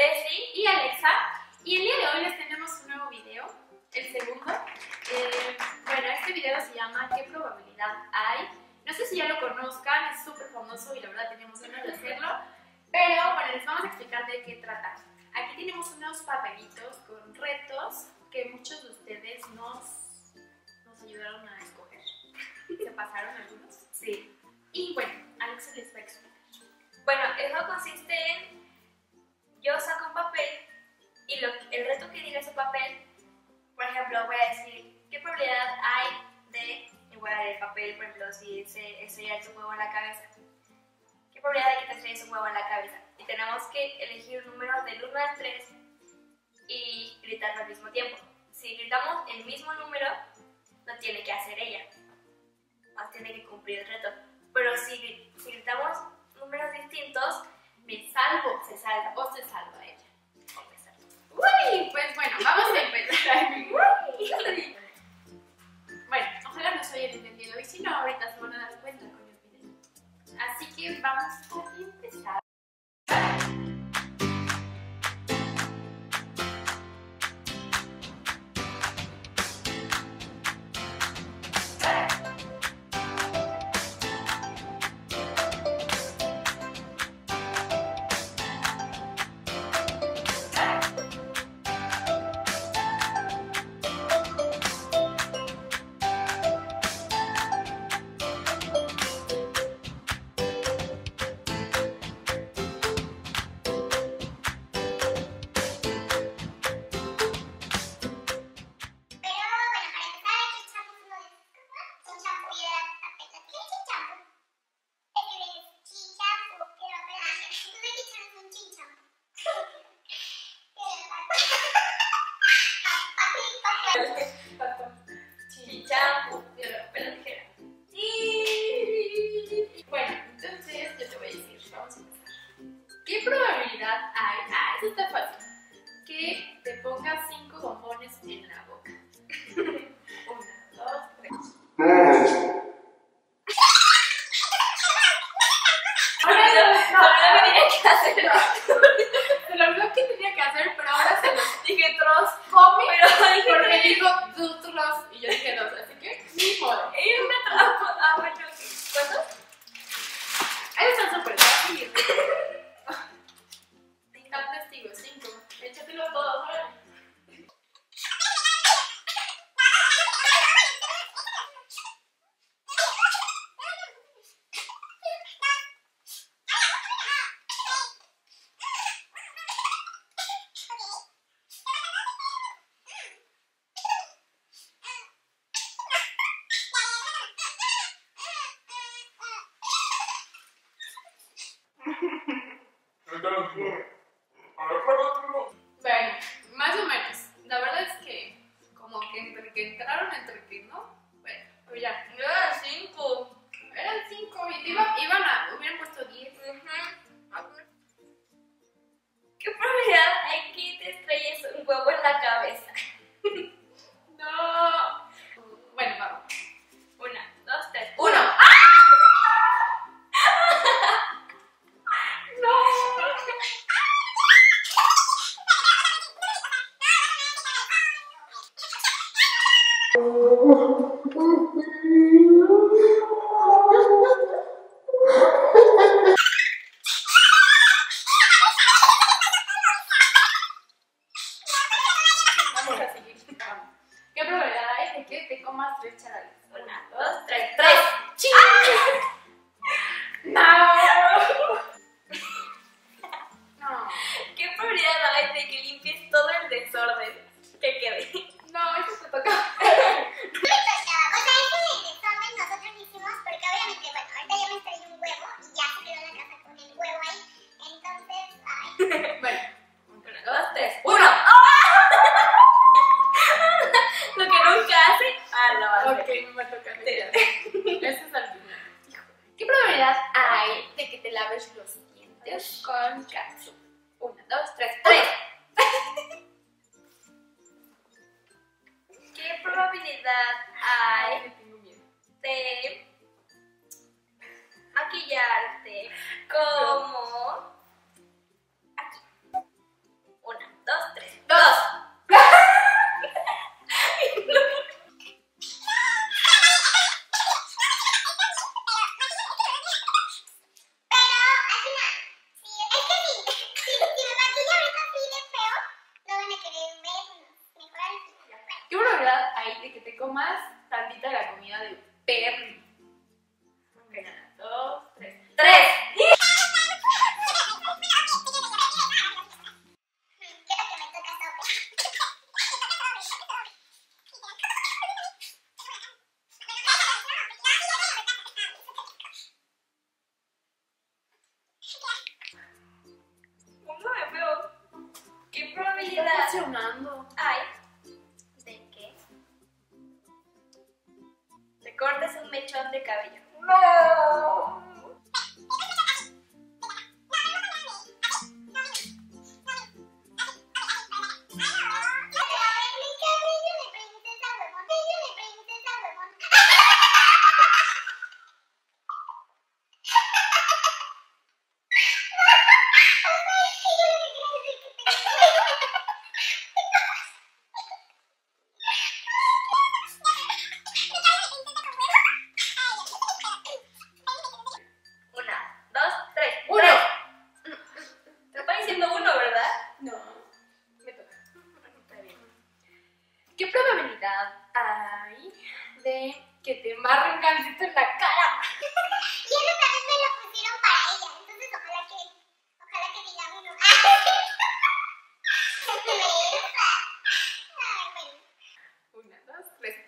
Leslie y Alexa. Y el día de hoy les tenemos un nuevo video, el segundo. Eh, bueno, este video se llama ¿Qué probabilidad hay? No sé si ya lo conozcan, es súper famoso y la verdad teníamos ganas de hacerlo. Pero bueno, les vamos a explicar de qué trata. Aquí tenemos unos papelitos con retos que muchos de ustedes nos, nos ayudaron a escoger. ¿Se pasaron algunos? Sí. Y bueno, Alexa les va a explicar. Bueno, eso consiste en. Yo saco un papel y lo, el reto que diga ese papel, por ejemplo, voy a decir qué probabilidad hay de. Y voy a dar el papel, por ejemplo, si se estrella tu huevo en la cabeza. ¿Qué probabilidad hay que te estrelles un huevo en la cabeza? Y tenemos que elegir un número del 1 al 3 y gritarlo al mismo tiempo. Si gritamos el mismo número, no tiene que hacer ella. Más tiene que cumplir el reto. Pero si, si gritamos números distintos, Me salvo, salva. o se salva ella. Uy, pues bueno, vamos a empezar. Bueno, ojalá nos hayan entendido y si no, ahorita se van a dar cuenta con el video. Así que vamos a empezar. Te pongas cinco bombones en la boca. Una, dos, tres. Ahora no, no, No me tenía que hacer. se lo olvidó que tenía que hacer, pero ahora se los Dije tros. come Pero dije porque tres. dijo dos tros y yo dije dos, así que ni modo. Y una trampa. Ah, bueno, ok. ¿Cuántos? Ahí están súper fáciles. Tengan testigos, cinco. Échatelo todos, ahora. Bueno, más o menos. La verdad es que, como que entre que entraron, entre que no. Bueno, pero ya. Yo era cinco. Eran cinco y iba- iban a. hubieran puesto diez. ¿Qué probabilidad hay que te estrelles un huevo en la cabeza? Que te comas tres charales? Una, dos, tres. ¡Tres! ¡No! No. Catsup? Una, dos, tres, tres. ¿Qué probabilidad hay de maquillarte como hay de que te cortes un mechón de cabello? ¡No! Dos, tres.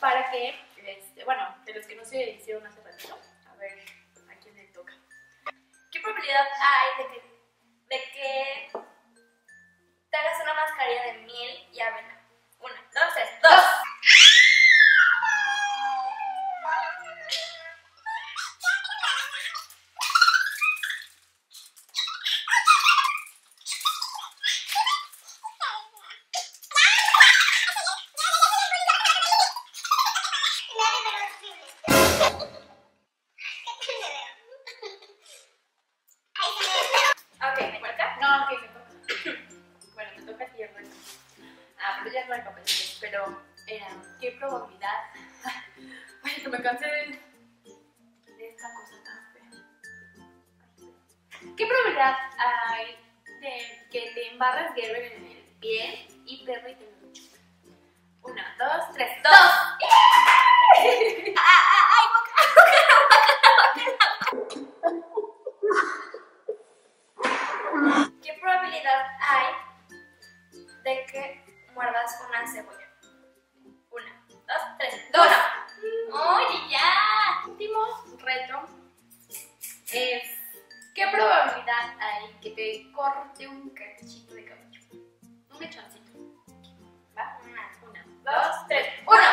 Para que, este, bueno, de los que no se hicieron hace ratito. A ver, ¿a quién le toca? ¿qué probabilidad hay de que, de te hagas una mascarilla de miel y avena? Una, dos, tres. ¡Dos! Ok, Ah, pero ya no hay papeles, pero eh, ¿qué probabilidad? Ay, que me cansé de, esta cosa tan fea. ¿Qué probabilidad hay de que te embarres Gerber en el pie y Perry te lo chupe? Una, dos, tres. ¡Dos! ¡Ah, un cachito de cabello? Un mechoncito. Va, una, Una, dos, tres. ¡Uno! Bueno,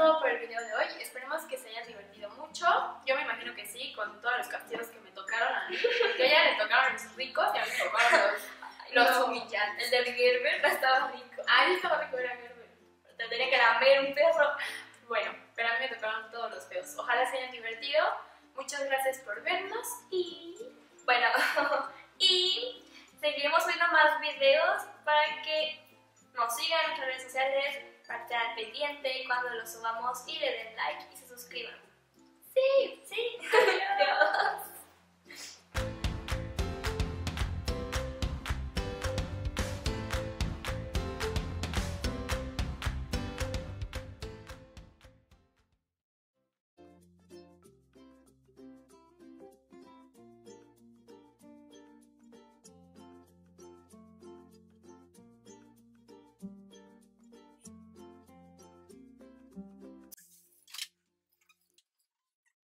todo por el video de hoy. Esperemos que se hayan divertido mucho. Yo me imagino que sí, con todos los castigos que me tocaron a mí. Que a ella le tocaron los ricos y a mí me tocaron los, los No, humillantes. El del Gerber no estaba rico. Ahí estaba rico, era Gerber. Te tenía que lamer un perro. Bueno, pero a mí me tocaron todos los feos. Ojalá se hayan divertido. Muchas gracias por vernos y Bueno, y seguiremos subiendo más videos para que nos sigan en nuestras redes sociales, pendiente cuando los subamos y le den like y se suscriban.